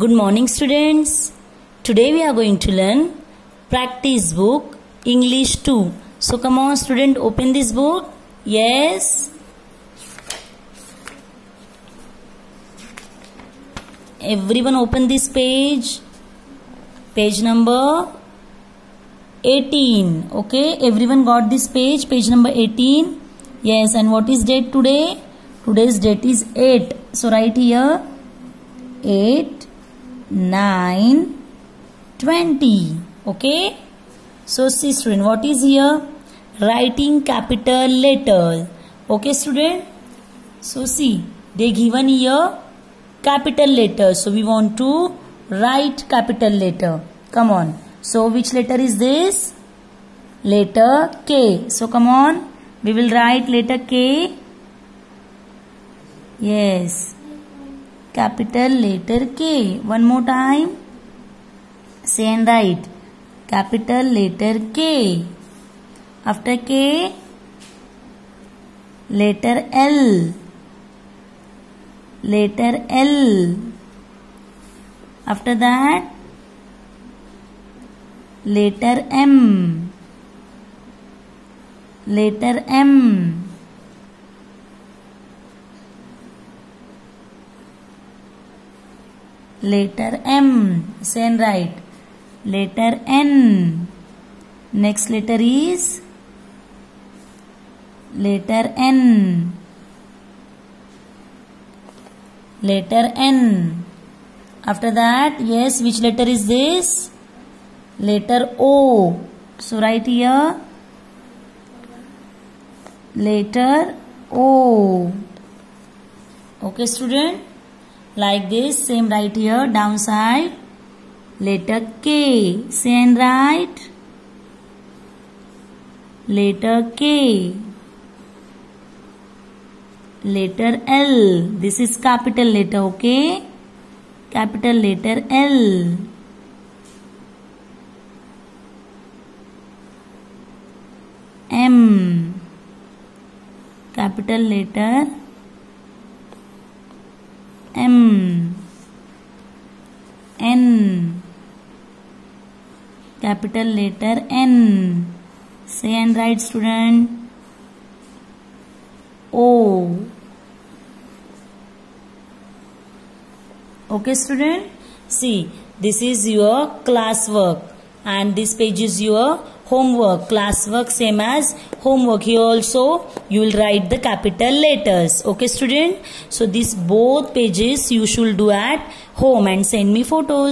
Good morning, students. Today we are going to learn practice book English 2. So, come on, student, open this book. Yes. Everyone, open this page. Page number 18. Okay, everyone got this page, page number 18. Yes, and what is date today? Today's date is 8. So, write here 8 9 20 okay? So see student what is here? Writing capital letter. Okay student? So see they given here capital letter. So we want to write capital letter. Come on. So which letter is this? Letter k. So come on. We will write letter k. Yes capital letter K. One more time. Say and write. Capital letter K. After K, letter L. Letter L. After that, letter M. Letter M. letter M. Say and write. Letter N. Next letter is letter N. Letter N. After that, yes, which letter is this? Letter O. So write here. Letter O. Okay, student like this same right here downside letter K and write letter K letter L this is capital letter okay capital letter L M capital letter M N. Capital letter N. Say and write student. O. Okay student. See this is your classwork and this page is your homework classwork same as homework. Here also you will write the capital letters. Okay student? So these both pages you should do at home and send me photos